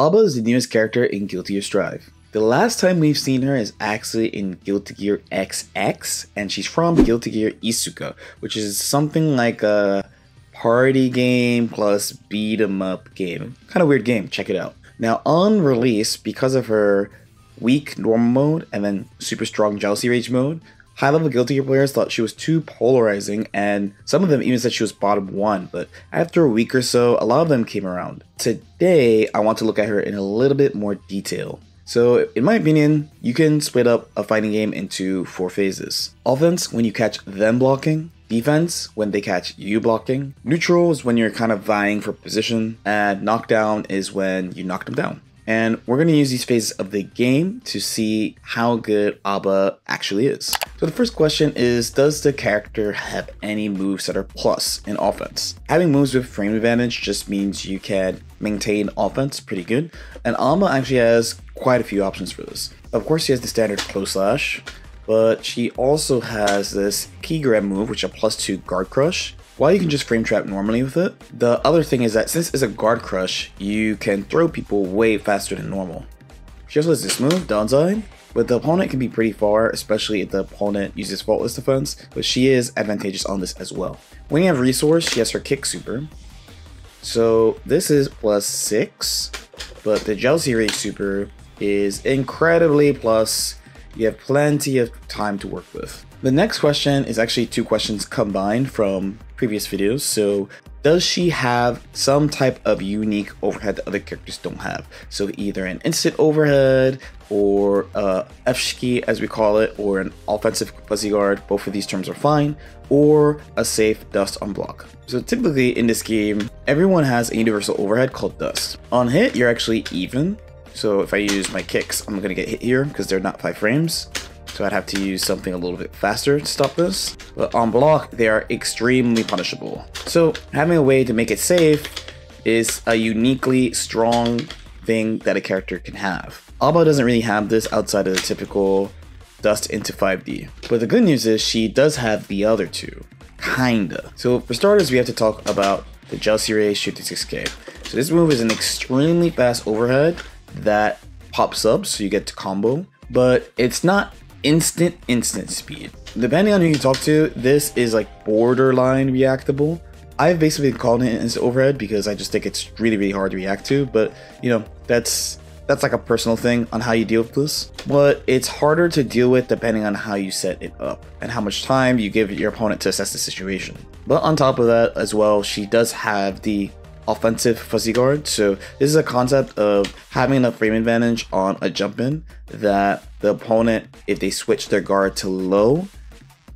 Aba is the newest character in Guilty Gear Strive. The last time we've seen her is actually in Guilty Gear XX, and she's from Guilty Gear Isuka, which is something like a party game plus beat 'em up game. Kind of weird game, check it out. Now, on release, because of her weak normal mode and then super strong jealousy rage mode, high level Guilty players thought she was too polarizing, and some of them even said she was bottom one. But after a week or so, a lot of them came around. Today, I want to look at her in a little bit more detail. So, in my opinion, you can split up a fighting game into four phases. Offense, when you catch them blocking. Defense, when they catch you blocking. Neutral is when you're kind of vying for position. And knockdown is when you knock them down. And we're going to use these phases of the game to see how good Aba actually is. So the first question is, does the character have any moves that are plus in offense? Having moves with frame advantage just means you can maintain offense pretty good. And Aba actually has quite a few options for this. Of course, she has the standard close slash, but she also has this key grab move, which a plus two guard crush. While you can just frame trap normally with it, the other thing is that since it's a guard crush, you can throw people way faster than normal. She also has this move, Downside, but the opponent can be pretty far, especially if the opponent uses faultless defense, but she is advantageous on this as well. When you have resource, she has her kick super. So this is plus six, but the jealousy rage super is incredibly plus you have plenty of time to work with. The next question is actually two questions combined from previous videos. So does she have some type of unique overhead that other characters don't have? So either an instant overhead or uh, F-Shiki as we call it, or an offensive fuzzy guard, both of these terms are fine, or a safe dust on block. So typically in this game, everyone has a universal overhead called dust. On hit, you're actually even, so if I use my kicks, I'm gonna get hit here because they're not five frames. So I'd have to use something a little bit faster to stop this. But on block, they are extremely punishable. So having a way to make it safe is a uniquely strong thing that a character can have. Aba doesn't really have this outside of the typical dust into 5D. But the good news is she does have the other two. Kinda. So for starters, we have to talk about the Ray Shooting 6K. So this move is an extremely fast overhead that pops up so you get to combo, but it's not instant instant speed. Depending on who you talk to, this is like borderline reactable. I've basically called it instant overhead because I just think it's really really hard to react to, but you know, that's that's like a personal thing on how you deal with this. But it's harder to deal with depending on how you set it up and how much time you give your opponent to assess the situation. But on top of that as well, she does have the offensive fuzzy guard. So this is a concept of having a frame advantage on a jump in that the opponent, if they switch their guard to low,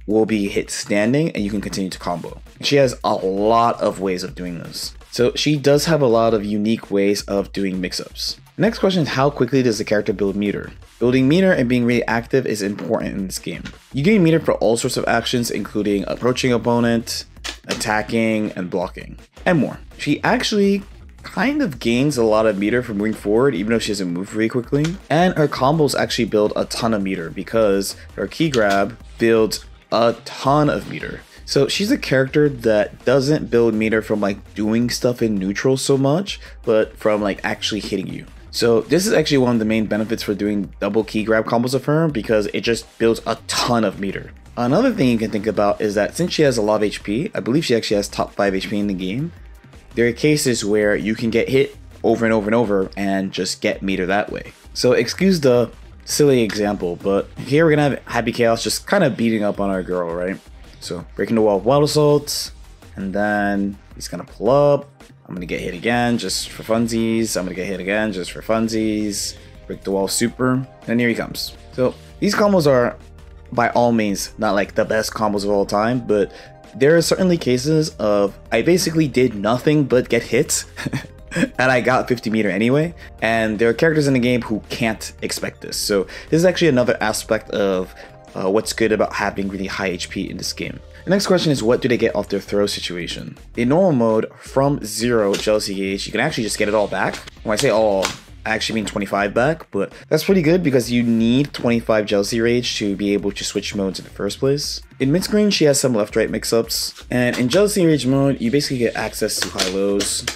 will be hit standing and you can continue to combo. She has a lot of ways of doing this. So she does have a lot of unique ways of doing mix-ups. Next question is how quickly does the character build meter? Building meter and being really active is important in this game. You gain meter for all sorts of actions including approaching opponent, attacking, and blocking, and more. She actually kind of gains a lot of meter from moving forward, even though she doesn't move very quickly. And her combos actually build a ton of meter because her key grab builds a ton of meter. So she's a character that doesn't build meter from like doing stuff in neutral so much, but from like actually hitting you. So this is actually one of the main benefits for doing double key grab combos of her because it just builds a ton of meter. Another thing you can think about is that since she has a lot of HP, I believe she actually has top 5 HP in the game, there are cases where you can get hit over and over and over and just get meter that way. So excuse the silly example, but here we're gonna have Happy Chaos just kind of beating up on our girl, right? So breaking the wall of Wild Assault, and then he's gonna pull up. I'm gonna get hit again just for funsies. I'm gonna get hit again just for funsies. Break the wall super, and here he comes. So these combos are by all means not like the best combos of all time, but there are certainly cases of I basically did nothing but get hit. and I got 50 meter anyway. And there are characters in the game who can't expect this. So this is actually another aspect of uh, what's good about having really high HP in this game. The next question is what do they get off their throw situation? In normal mode, from zero jealousy gauge, you can actually just get it all back. When I say all, Actually mean 25 back, but that's pretty good because you need 25 Jealousy Rage to be able to switch modes in the first place. In mid-screen, she has some left-right mix-ups, and in Jealousy Rage mode, you basically get access to high-lows,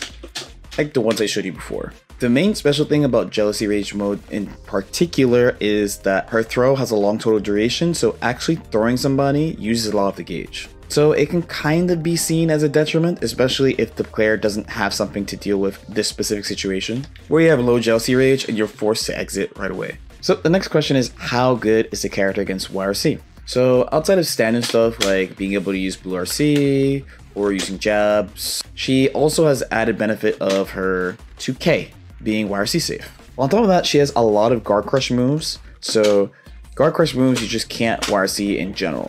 like the ones I showed you before. The main special thing about Jealousy Rage mode in particular is that her throw has a long total duration, so actually throwing somebody uses a lot of the gauge. So it can kind of be seen as a detriment, especially if the player doesn't have something to deal with this specific situation, where you have low jealousy rage and you're forced to exit right away. So the next question is how good is the character against YRC? So outside of standard stuff like being able to use blue RC or using jabs, she also has added benefit of her 2K being YRC safe. On top of that, she has a lot of guard crush moves. So guard crush moves you just can't YRC in general.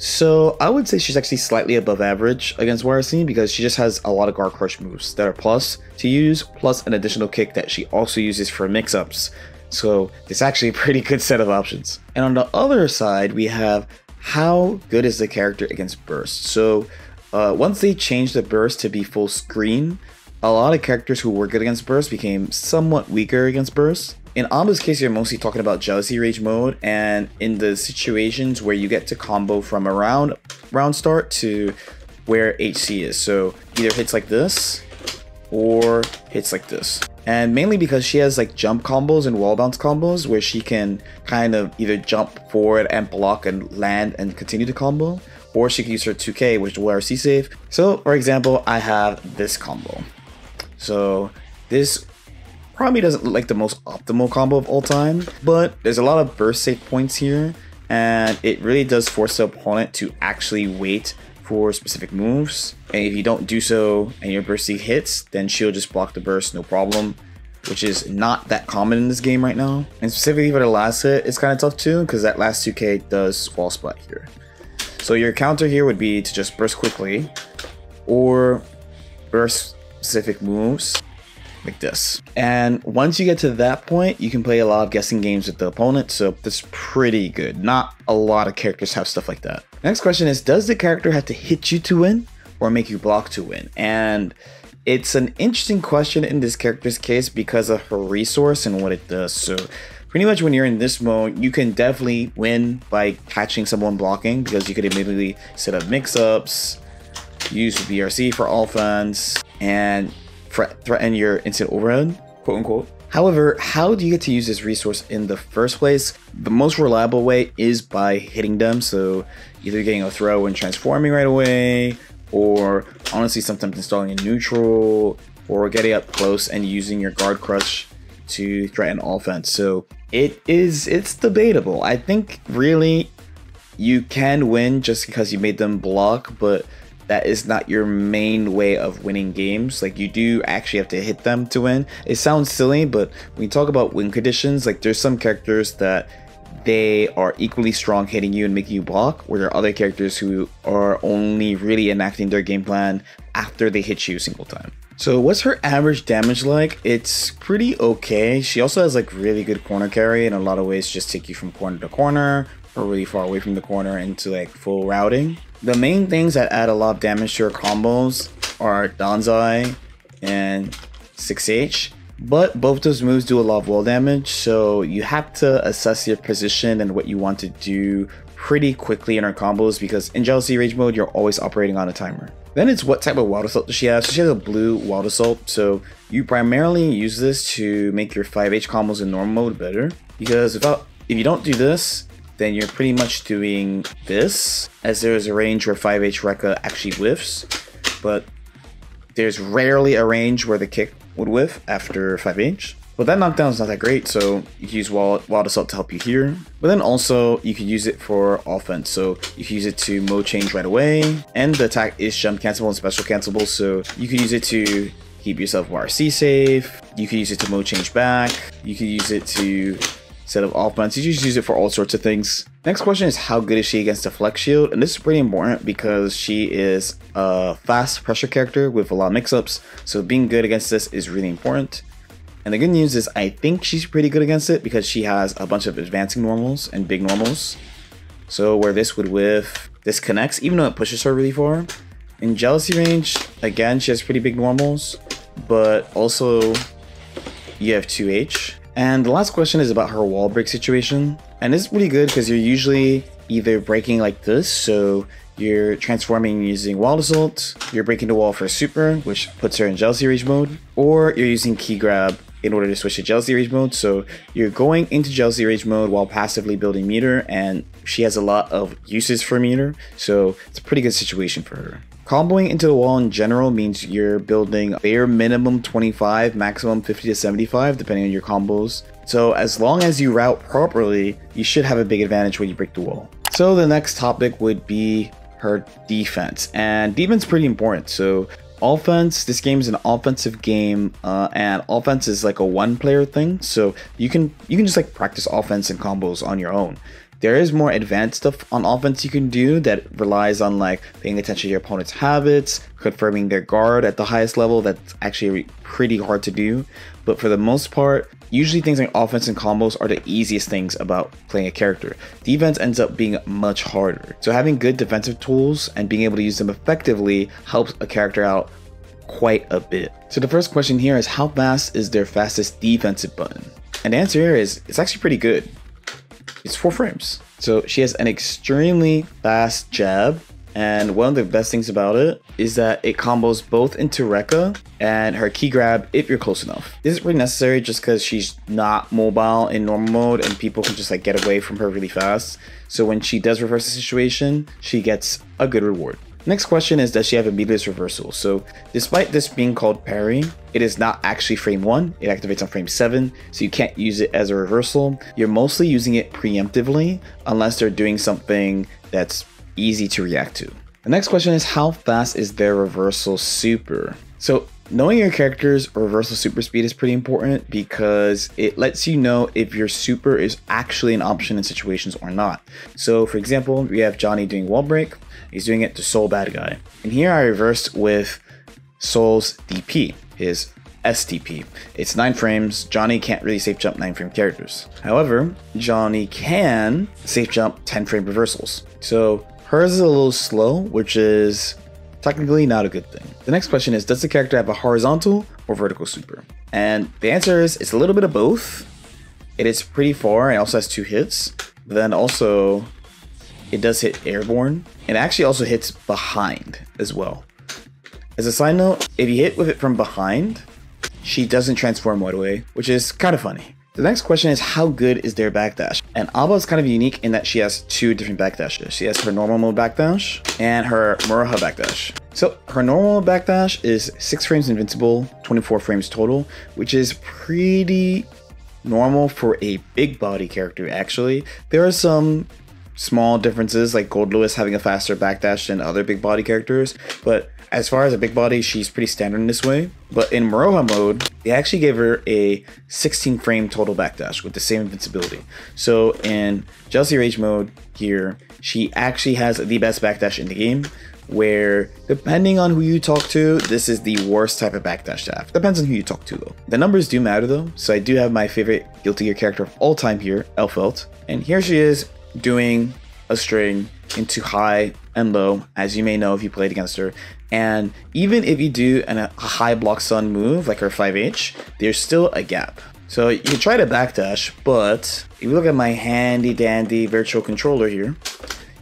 So I would say she's actually slightly above average against YRC because she just has a lot of guard crush moves that are plus to use, plus an additional kick that she also uses for mix-ups. So it's actually a pretty good set of options. And on the other side, we have how good is the character against burst. So uh, once they changed the burst to be full screen, a lot of characters who were good against burst became somewhat weaker against burst. In Aba's case, you're mostly talking about Jealousy Rage mode, and in the situations where you get to combo from around round start to where HC is. So either hits like this, or hits like this. And mainly because she has like jump combos and wall bounce combos where she can kind of either jump forward and block and land and continue to combo, or she can use her 2K, which will RC save. So for example, I have this combo. So this probably doesn't look like the most optimal combo of all time, but there's a lot of burst safe points here, and it really does force the opponent to actually wait for specific moves. And if you don't do so and your burst hits, then she'll just block the burst, no problem. Which is not that common in this game right now. And specifically for the last hit, it's kind of tough too, because that last 2k does wall splat here. So your counter here would be to just burst quickly, or burst specific moves, like this. And once you get to that point, you can play a lot of guessing games with the opponent, so that's pretty good. Not a lot of characters have stuff like that. Next question is, does the character have to hit you to win or make you block to win? And it's an interesting question in this character's case because of her resource and what it does. So pretty much when you're in this mode, you can definitely win by catching someone blocking because you could immediately set up mix-ups, use BRC for offense, and threaten your instant overhead, quote unquote. However, how do you get to use this resource in the first place? The most reliable way is by hitting them, so either getting a throw and transforming right away, or honestly sometimes installing a neutral, or getting up close and using your guard crush to threaten offense. So it is it's debatable. I think really you can win just because you made them block, but that is not your main way of winning games. Like you do actually have to hit them to win. It sounds silly, but when you talk about win conditions, like there's some characters that they are equally strong hitting you and making you block, where there are other characters who are only really enacting their game plan after they hit you a single time. So what's her average damage like? It's pretty okay. She also has like really good corner carry in a lot of ways just take you from corner to corner or really far away from the corner into like full routing. The main things that add a lot of damage to your combos are Danzai and 6H, but both those moves do a lot of wall damage, so you have to assess your position and what you want to do pretty quickly in her combos because in Jealousy Rage mode, you're always operating on a timer. Then it's what type of Wild Assault does she have? So she has a blue Wild Assault, so you primarily use this to make your 5H combos in normal mode better because without if you don't do this, then you're pretty much doing this, as there is a range where 5H Rekka actually whiffs, but there's rarely a range where the kick would whiff after 5H. But that knockdown is not that great, so you can use Wild, Wild Assault to help you here. But then also, you can use it for offense, so you can use it to mode change right away, and the attack is jump cancelable and special cancelable, so you can use it to keep yourself YRC safe, you can use it to mode change back, you can use it to set of offense. You just use it for all sorts of things. Next question is how good is she against the flex shield? And this is pretty important because she is a fast pressure character with a lot of mix-ups. So being good against this is really important. And the good news is I think she's pretty good against it because she has a bunch of advancing normals and big normals. So where this would with this connects, even though it pushes her really far. In jealousy rage, again, she has pretty big normals, but also you have 2H. And the last question is about her wall break situation. And it's pretty good because you're usually either breaking like this, so you're transforming using Wild Assault, you're breaking the wall for super, which puts her in Jealousy Rage mode, or you're using Key Grab in order to switch to Jealousy Rage mode. So you're going into Jealousy Rage mode while passively building meter, and she has a lot of uses for meter, so it's a pretty good situation for her. Comboing into the wall in general means you're building bare minimum 25, maximum 50 to 75, depending on your combos. So as long as you route properly, you should have a big advantage when you break the wall. So the next topic would be her defense, and defense is pretty important. So offense this game is an offensive game uh, and offense is like a one player thing so you can you can just like practice offense and combos on your own there is more advanced stuff on offense you can do that relies on like paying attention to your opponent's habits confirming their guard at the highest level. That's actually pretty hard to do. But for the most part usually things like offense and combos are the easiest things about playing a character. Defense ends up being much harder. So having good defensive tools and being able to use them effectively helps a character out quite a bit. So the first question here is how fast is their fastest defensive button? And the answer here is it's actually pretty good it's four frames. So she has an extremely fast jab. And one of the best things about it is that it combos both into Rekka and her key grab if you're close enough. This is really necessary just because she's not mobile in normal mode and people can just like get away from her really fast. So when she does reverse the situation, she gets a good reward. Next question is does she have a meterless reversal? So despite this being called parrying, it is not actually frame 1, it activates on frame 7, so you can't use it as a reversal. You're mostly using it preemptively unless they're doing something that's easy to react to. The next question is how fast is their reversal super? So knowing your character's reversal super speed is pretty important because it lets you know if your super is actually an option in situations or not. So for example, we have Johnny doing wall break. He's doing it to Sol Badguy. And here I reversed with Sol's DP, his STP. It's 9 frames, Johnny can't really safe jump 9 frame characters. However, Johnny can safe jump 10 frame reversals. So hers is a little slow, which is technically not a good thing. The next question is Does the character have a horizontal or vertical super? And the answer is it's a little bit of both. It is pretty far, it also has two hits. Then also it does hit airborne and actually also hits behind as well. As a side note, if you hit with it from behind, she doesn't transform right away, which is kind of funny. The next question is how good is their backdash? And Aba is kind of unique in that she has two different backdashes. She has her normal mode backdash and her Moroha backdash. So her normal backdash is 6 frames invincible, 24 frames total, which is pretty normal for a big body character actually. There are some small differences, like Goldlewis having a faster backdash than other big body characters. But as far as a big body, she's pretty standard in this way. But in Moroha mode, they actually gave her a 16 frame total backdash with the same invincibility. So in Jealousy Rage mode here, she actually has the best backdash in the game. Where, depending on who you talk to, this is the worst type of backdash to have. Depends on who you talk to, though. The numbers do matter, though. So I do have my favorite Guilty Gear character of all time here, Elphelt. And here she is doing a string into high and low, as you may know if you played against her. And even if you do an, a high block sun move like her 5H, there's still a gap. So you can try to backdash, but if you look at my handy dandy virtual controller here,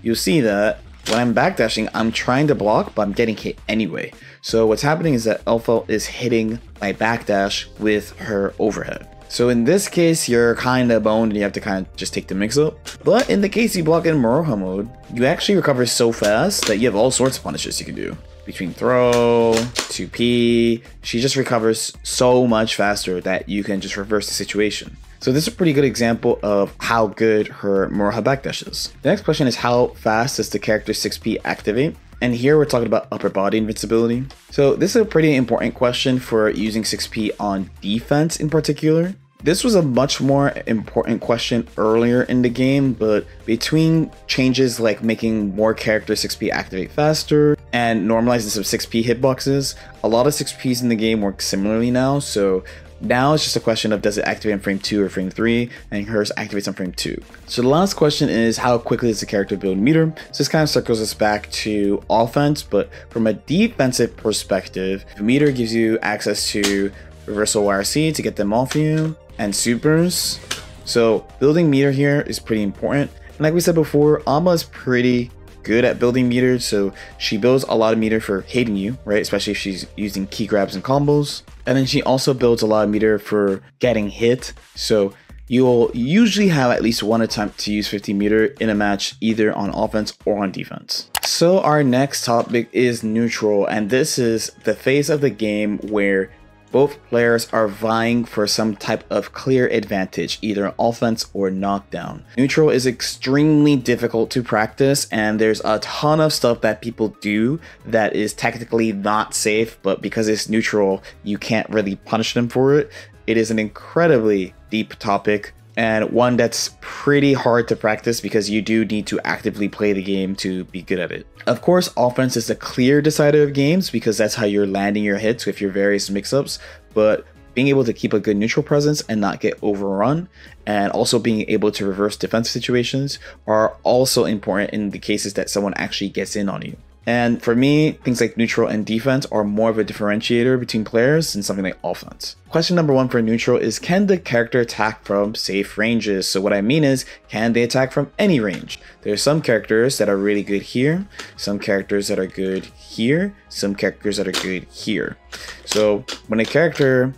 you'll see that when I'm backdashing, I'm trying to block, but I'm getting hit anyway. So what's happening is that Elphelt is hitting my backdash with her overhead. So in this case, you're kind of boned and you have to kind of just take the mix up. But in the case you block in Moroha mode, you actually recover so fast that you have all sorts of punishes you can do. Between throw, 2P, she just recovers so much faster that you can just reverse the situation. So this is a pretty good example of how good her Moroha backdash is. The next question is how fast does the character 6P activate? And here we're talking about upper body invincibility. So this is a pretty important question for using 6P on defense in particular. This was a much more important question earlier in the game, but between changes like making more character 6P activate faster and normalizing some 6P hitboxes, a lot of 6Ps in the game work similarly now, so now it's just a question of does it activate on frame 2 or frame 3, and hers activates on frame 2. So the last question is how quickly does the character build meter? So this kind of circles us back to offense, but from a defensive perspective, meter gives you access to reversal YRC to get them off you, and supers. So building meter here is pretty important. And like we said before, Aba is pretty good at building meters, so she builds a lot of meter for hating you, right? Especially if she's using key grabs and combos. And then she also builds a lot of meter for getting hit, so you'll usually have at least one attempt to use 50 meter in a match either on offense or on defense. So our next topic is neutral and this is the phase of the game where both players are vying for some type of clear advantage, either offense or knockdown. Neutral is extremely difficult to practice, and there's a ton of stuff that people do that is technically not safe, but because it's neutral, you can't really punish them for it. It is an incredibly deep topic and one that's pretty hard to practice because you do need to actively play the game to be good at it. Of course, offense is the clear decider of games because that's how you're landing your hits with your various mix-ups, but being able to keep a good neutral presence and not get overrun, and also being able to reverse defense situations are also important in the cases that someone actually gets in on you. And for me, things like neutral and defense are more of a differentiator between players than something like offense. Question number one for neutral is can the character attack from safe ranges? So what I mean is, can they attack from any range? There's some characters that are really good here, some characters that are good here, some characters that are good here. So when a character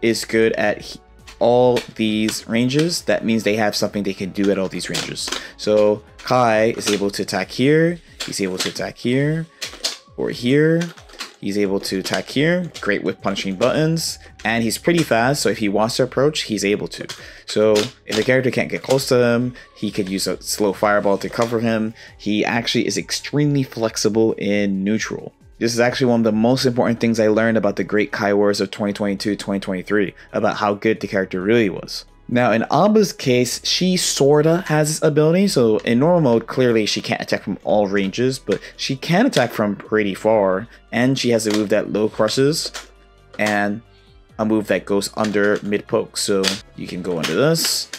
is good at all these ranges, that means they have something they can do at all these ranges. So Ky is able to attack here, he's able to attack here, or here, he's able to attack here, great with punching buttons, and he's pretty fast, so if he wants to approach, he's able to. So if the character can't get close to him, he could use a slow fireball to cover him. He actually is extremely flexible in neutral. This is actually one of the most important things I learned about the great Ky Wars of 2022-2023, about how good the character really was. Now in Aba's case, she sorta has this ability, so in normal mode, clearly she can't attack from all ranges, but she can attack from pretty far, and she has a move that low crushes, and a move that goes under mid poke, so you can go under this,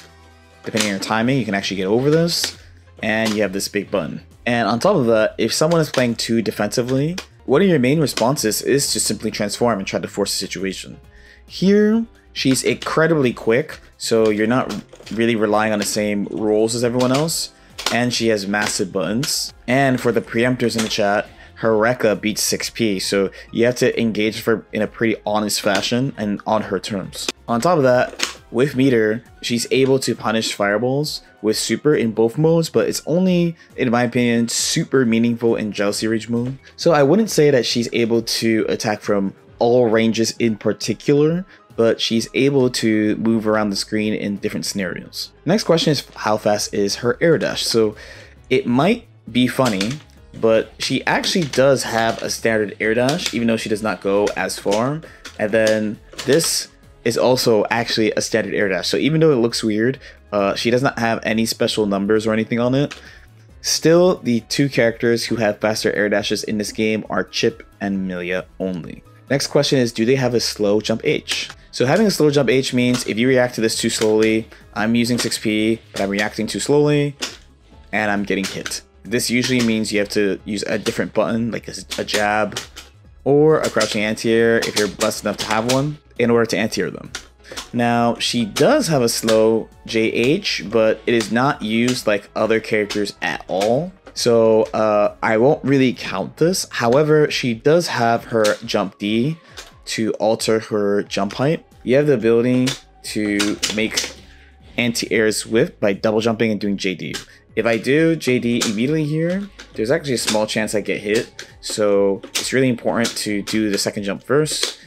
depending on your timing, you can actually get over this, and you have this big button. And on top of that, if someone is playing too defensively, one of your main responses is to simply transform and try to force the situation. Here, she's incredibly quick, so you're not really relying on the same rules as everyone else, and she has massive buttons. And for the preemptors in the chat, her Rekka beats 6p, so you have to engage her in a pretty honest fashion and on her terms. On top of that, with meter, she's able to punish fireballs with super in both modes, but it's only, in my opinion, super meaningful in Jealousy Rage mode. So I wouldn't say that she's able to attack from all ranges in particular, but she's able to move around the screen in different scenarios. Next question is how fast is her air dash? So it might be funny, but she actually does have a standard air dash, even though she does not go as far. And then this is also actually a standard air dash. So even though it looks weird, uh, she does not have any special numbers or anything on it. Still, the two characters who have faster air dashes in this game are Chipp and Millia only. Next question is, do they have a slow jump H? So having a slow jump H means if you react to this too slowly, I'm using 6p, but I'm reacting too slowly, and I'm getting hit. This usually means you have to use a different button, like a, a jab, or a crouching anti-air if you're blessed enough to have one in order to anti-air them. Now, she does have a slow JH, but it is not used like other characters at all. So uh, I won't really count this. However, she does have her jump D to alter her jump height. You have the ability to make anti-airs with by double jumping and doing JD. If I do JD immediately here, there's actually a small chance I get hit. So it's really important to do the second jump first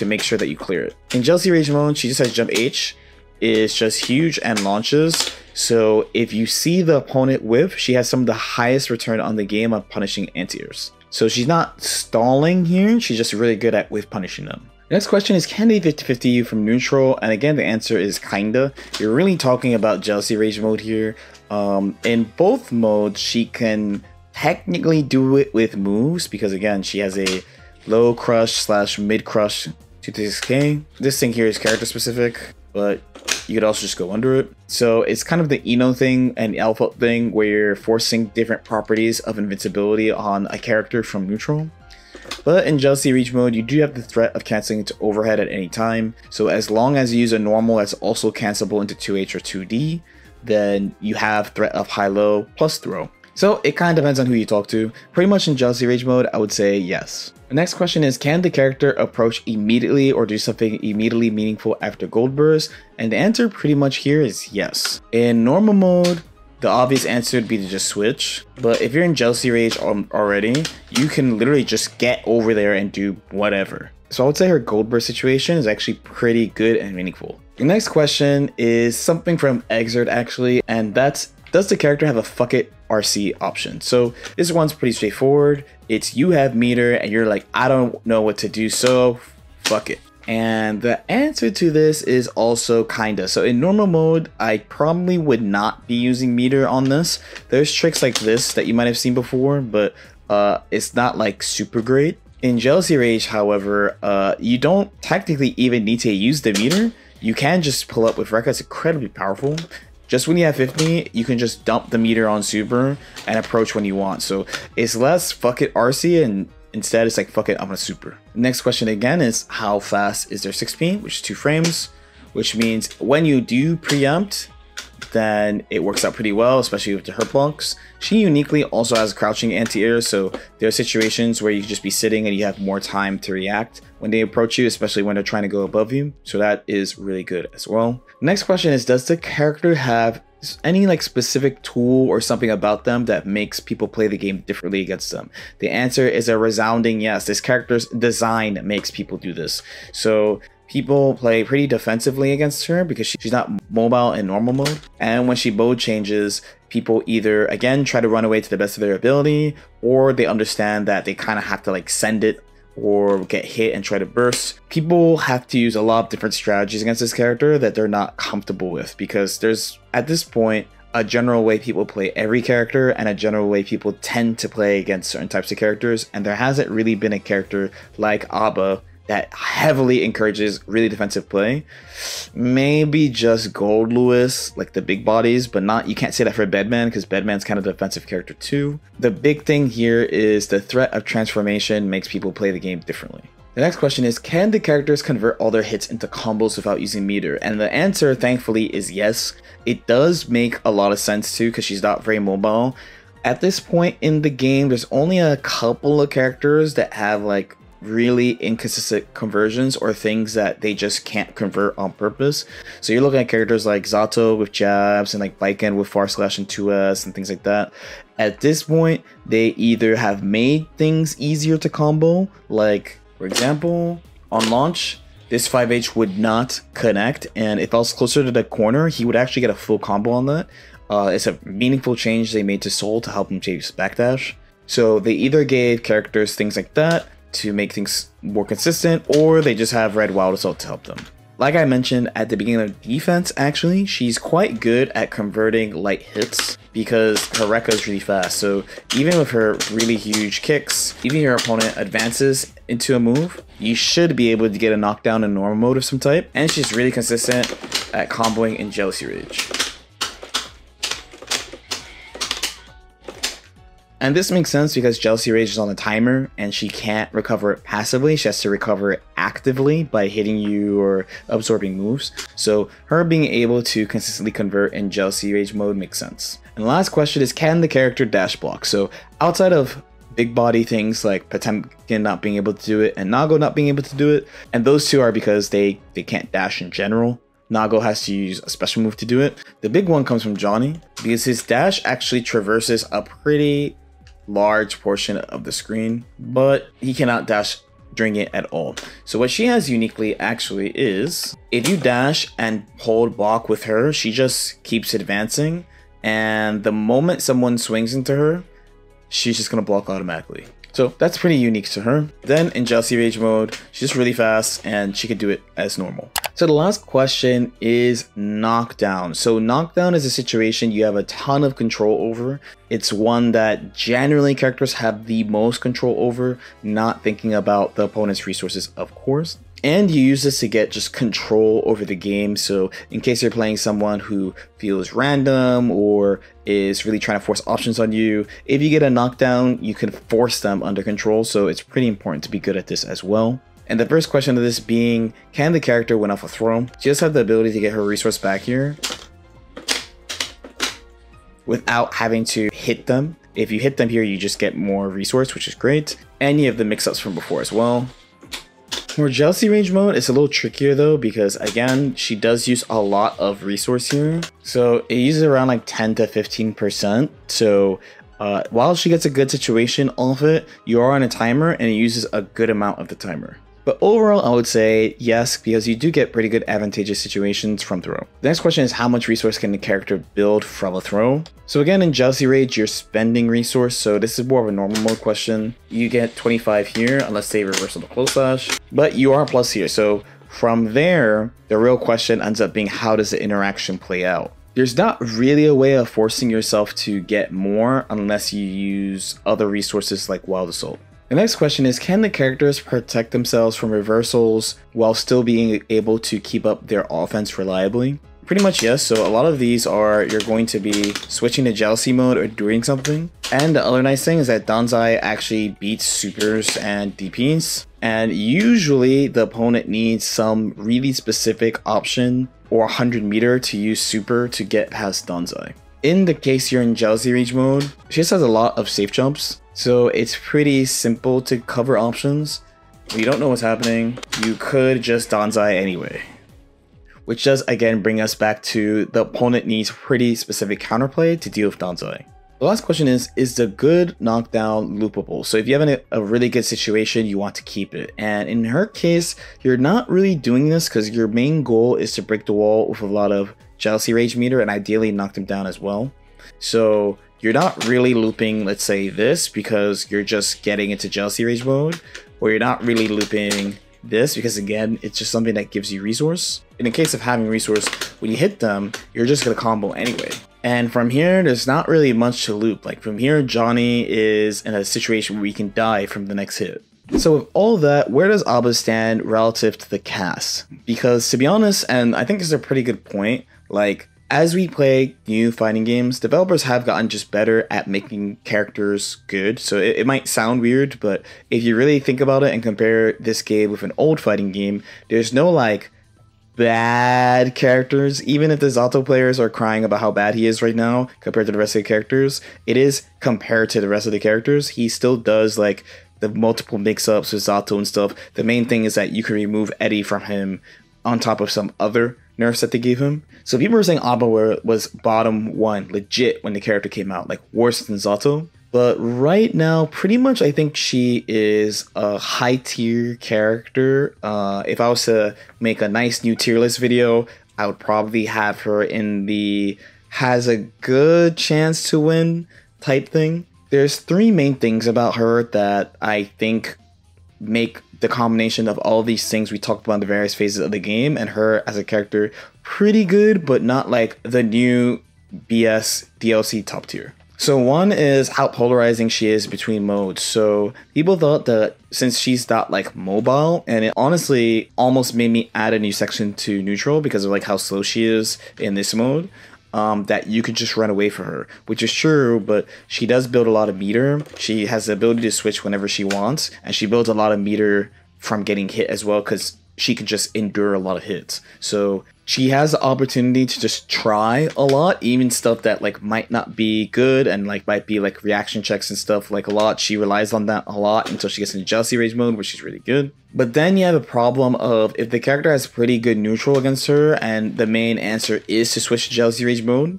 to make sure that you clear it. In Jealousy Rage mode, she just has jump H. is just huge and launches. So if you see the opponent whiff, she has some of the highest return on the game of punishing anti-airs. So she's not stalling here, she's just really good at with punishing them. Next question is can they 50-50 you from neutral? And again, the answer is kinda. You're really talking about Jealousy Rage mode here. Um, in both modes, she can technically do it with moves because again, she has a low crush slash mid crush 236k. This thing here is character specific, but you could also just go under it. So it's kind of the I-No thing and Elphelt thing where you're forcing different properties of invincibility on a character from neutral. But in Jealousy Rage mode, you do have the threat of canceling to overhead at any time. So as long as you use a normal that's also cancelable into 2H or 2D, then you have threat of high-low plus throw. So it kind of depends on who you talk to. Pretty much in Jealousy Rage mode, I would say yes. The next question is, can the character approach immediately or do something immediately meaningful after Gold Burst? And the answer pretty much here is yes. In normal mode, the obvious answer would be to just switch. But if you're in Jealousy Rage already, you can literally just get over there and do whatever. So I would say her Gold Burst situation is actually pretty good and meaningful. The next question is something from Exert actually, and that's does the character have a fuck it RC option? So this one's pretty straightforward. It's you have meter and you're like, I don't know what to do, so fuck it. And the answer to this is also kinda. So in normal mode, I probably would not be using meter on this. There's tricks like this that you might have seen before, but uh, it's not like super great. In Jealousy Rage, however, uh, you don't technically even need to use the meter. You can just pull up with Rekka, it's incredibly powerful. Just when you have 50, you can just dump the meter on super and approach when you want. So it's less fuck it RC and Instead, it's like, fuck it, I'm gonna super. Next question again is how fast is their 6P, which is two frames, which means when you do preempt, then it works out pretty well, especially with the hurt blocks. She uniquely also has crouching anti-air, so there are situations where you just be sitting and you have more time to react when they approach you, especially when they're trying to go above you. So that is really good as well. Next question is, does the character have any like specific tool or something about them that makes people play the game differently against them? The answer is a resounding yes. This character's design makes people do this. So people play pretty defensively against her because she's not mobile in normal mode. And when she mode changes, people either again try to run away to the best of their ability or they understand that they kind of have to like send it or get hit and try to burst. People have to use a lot of different strategies against this character that they're not comfortable with because there's at this point a general way people play every character and a general way people tend to play against certain types of characters and there hasn't really been a character like Aba that heavily encourages really defensive play. Maybe just Goldlewis, like the big bodies, but not you can't say that for Bedman because Bedman's kind of a defensive character too. The big thing here is the threat of transformation makes people play the game differently. The next question is Can the characters convert all their hits into combos without using meter? And the answer, thankfully, is yes. It does make a lot of sense too because she's not very mobile. At this point in the game, there's only a couple of characters that have like really inconsistent conversions or things that they just can't convert on purpose. So you're looking at characters like Zato with jabs and like Baiken with far slash and 2S and things like that. At this point, they either have made things easier to combo, like for example, on launch, this 5H would not connect, and if I was closer to the corner, he would actually get a full combo on that. Uh, it's a meaningful change they made to Sol to help him chase backdash. So they either gave characters things like that, to make things more consistent, or they just have Red Wild Assault to help them. Like I mentioned at the beginning of defense, actually, she's quite good at converting light hits because her Rekka is really fast. So even with her really huge kicks, even your opponent advances into a move, you should be able to get a knockdown in normal mode of some type. And she's really consistent at comboing in Jealousy Rage. And this makes sense because Jealousy Rage is on a timer and she can't recover it passively. She has to recover it actively by hitting you or absorbing moves. So her being able to consistently convert in Jealousy Rage mode makes sense. And the last question is can the character dash block? So outside of big body things like Potemkin not being able to do it and Nago not being able to do it, and those two are because they, they can't dash in general. Nago has to use a special move to do it. The big one comes from Johnny because his dash actually traverses a pretty large portion of the screen, but he cannot dash during it at all. So what she has uniquely actually is, if you dash and hold block with her, she just keeps advancing, and the moment someone swings into her, she's just gonna block automatically. So that's pretty unique to her. Then in Jealousy Rage mode, she's just really fast and she could do it as normal. So the last question is knockdown. So knockdown is a situation you have a ton of control over. It's one that generally characters have the most control over, not thinking about the opponent's resources, of course and you use this to get just control over the game so in case you're playing someone who feels random or is really trying to force options on you if you get a knockdown you can force them under control so it's pretty important to be good at this as well and the first question of this being can the character win off a throw she does have the ability to get her resource back here without having to hit them if you hit them here, you just get more resource, which is great. And you have the mix-ups from before as well. For jealousy rage mode, it's a little trickier though because again, she does use a lot of resource here. So it uses around like 10 to 15%. So uh, while she gets a good situation off it, you are on a timer and it uses a good amount of the timer. But overall, I would say yes, because you do get pretty good advantageous situations from throw. The next question is how much resource can the character build from a throw? So again, in Jealousy Rage, you're spending resource, so this is more of a normal mode question. You get 25 here, unless they reversal the close slash, but you are plus here, so from there, the real question ends up being how does the interaction play out? There's not really a way of forcing yourself to get more unless you use other resources like Wild Assault. The next question is Can the characters protect themselves from reversals while still being able to keep up their offense reliably? Pretty much yes, so a lot of these are you're going to be switching to jealousy mode or doing something. And the other nice thing is that Danzai actually beats supers and DPs. And usually the opponent needs some really specific option or 100 meter to use super to get past Danzai. In the case you're in jealousy rage mode, she just has a lot of safe jumps, so it's pretty simple to cover options. You don't know what's happening, you could just Danzai anyway. Which does again bring us back to the opponent needs pretty specific counterplay to deal with Danzai. The last question is, is the good knockdown loopable? So if you have an, a really good situation, you want to keep it. And in her case, you're not really doing this because your main goal is to break the wall with a lot of jealousy rage meter and ideally knock them down as well. So you're not really looping, let's say this, because you're just getting into jealousy rage mode, or you're not really looping this because again, it's just something that gives you resource. In the case of having resource, when you hit them, you're just gonna combo anyway. And from here, there's not really much to loop. Like from here, Johnny is in a situation where he can die from the next hit. So with all that, where does Aba stand relative to the cast? Because to be honest, and I think this is a pretty good point, like as we play new fighting games, developers have gotten just better at making characters good. So it, it, might sound weird, but if you really think about it and compare this game with an old fighting game, there's no like bad characters. Even if the Zato players are crying about how bad he is right now compared to the rest of the characters, it is compared to the rest of the characters. He still does like the multiple mix-ups with Zato and stuff. The main thing is that you can remove Eddie from him on top of some other nerfs that they gave him. So people were saying Aba was bottom one, legit, when the character came out, like worse than Zato. But right now, pretty much, I think she is a high tier character. Uh, if I was to make a nice new tier list video, I would probably have her in the has a good chance to win type thing. There's three main things about her that I think make the combination of all these things we talked about in the various phases of the game and her as a character pretty good, but not like the new BS DLC top tier. So one is how polarizing she is between modes. So people thought that since she's that like mobile, and it honestly almost made me add a new section to neutral because of like how slow she is in this mode um, that you could just run away from her, which is true, but she does build a lot of meter. She has the ability to switch whenever she wants, and she builds a lot of meter from getting hit as well because she can just endure a lot of hits. So she has the opportunity to just try a lot, even stuff that like might not be good and like might be like reaction checks and stuff like a lot. She relies on that a lot until she gets into jealousy rage mode, which is really good. But then you have a problem of if the character has pretty good neutral against her and the main answer is to switch to jealousy rage mode,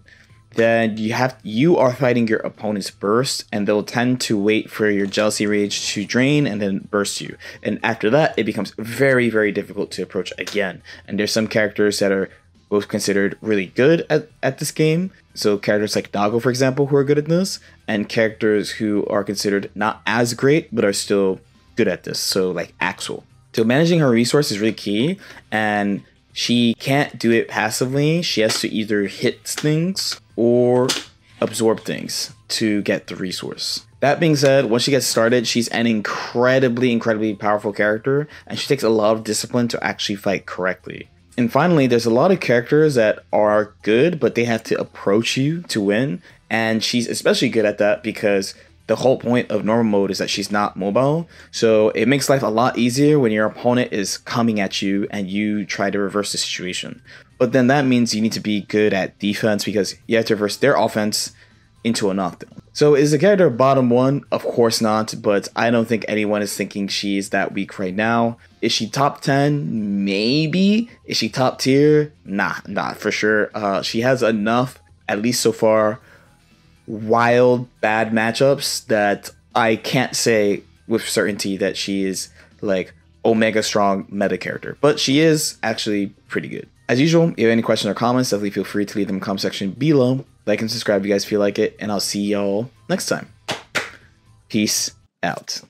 then you have you are fighting your opponent's burst and they'll tend to wait for your jealousy rage to drain and then burst you. And after that it becomes very very difficult to approach again. And there's some characters that are both considered really good at, at this game. So characters like Nago for example who are good at this and characters who are considered not as great but are still good at this. So like Axl. So managing her resource is really key and she can't do it passively. She has to either hit things or absorb things to get the resource. That being said, once she gets started, she's an incredibly, incredibly powerful character, and she takes a lot of discipline to actually fight correctly. And finally, there's a lot of characters that are good, but they have to approach you to win, and she's especially good at that because the whole point of normal mode is that she's not mobile. So it makes life a lot easier when your opponent is coming at you and you try to reverse the situation. But then that means you need to be good at defense because you have to reverse their offense into a knockdown. So is the character bottom one? Of course not, but I don't think anyone is thinking she's that weak right now. Is she top 10? Maybe. Is she top tier? Nah, not for sure. Uh, she has enough, at least so far, wild bad matchups that I can't say with certainty that she is like omega strong meta character, but she is actually pretty good. As usual, if you have any questions or comments, definitely feel free to leave them in the comment section below. Like and subscribe if you guys feel like it, and I'll see y'all next time. Peace out.